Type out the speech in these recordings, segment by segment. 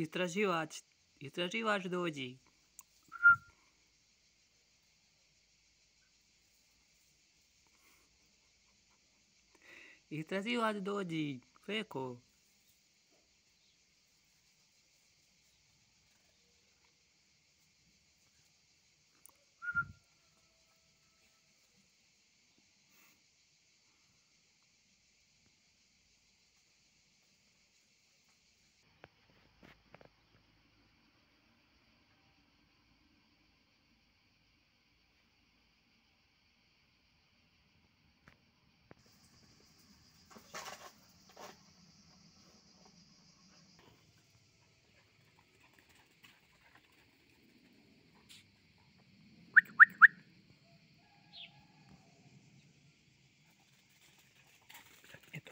Istraživač, istraživač dođi. Istraživač dođi, Feko.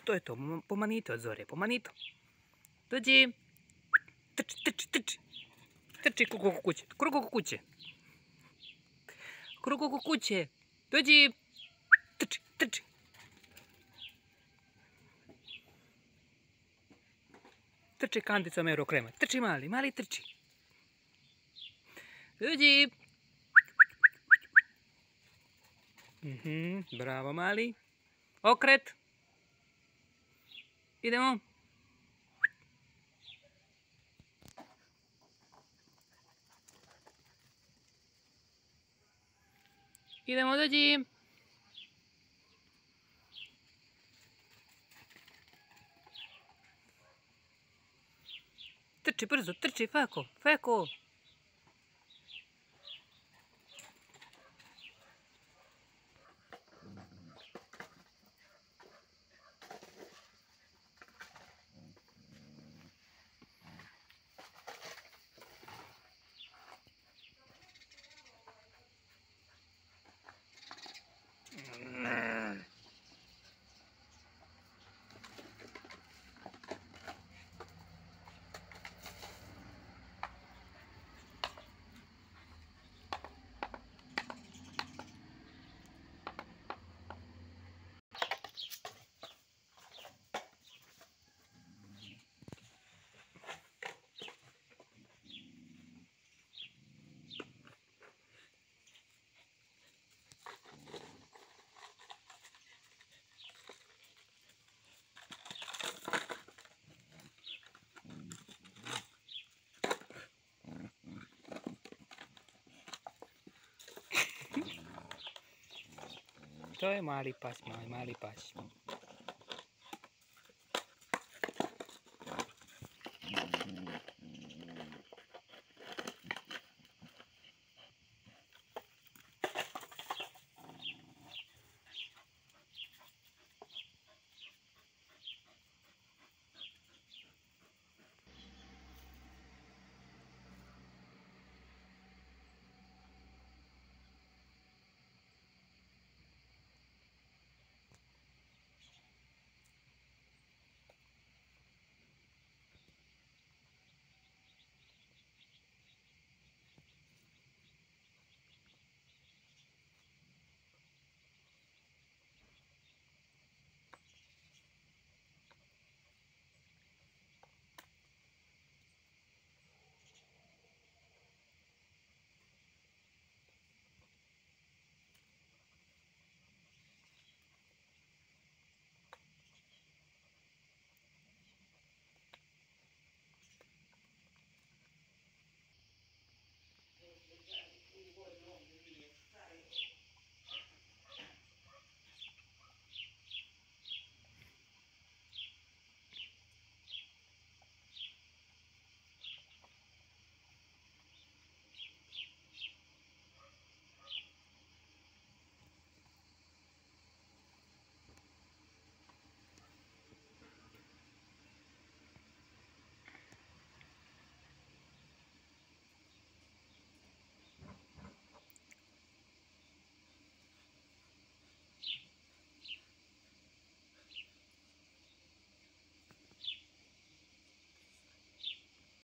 To je to. Pomanite od zore, pomanite. Dođi. Trči, trči, trči. Trči krug oko kuće, krug oko kuće. Oko kuće. Dođi. Trči, trči. Trči kandica mero krema. Trči mali, mali trči. Dođi. Mhm, bravo mali. Okret. Idemo. Idemo, dođi. Trči brzo, trči, Feko, Feko. તો એ મારી પાસમાં મારી પાસ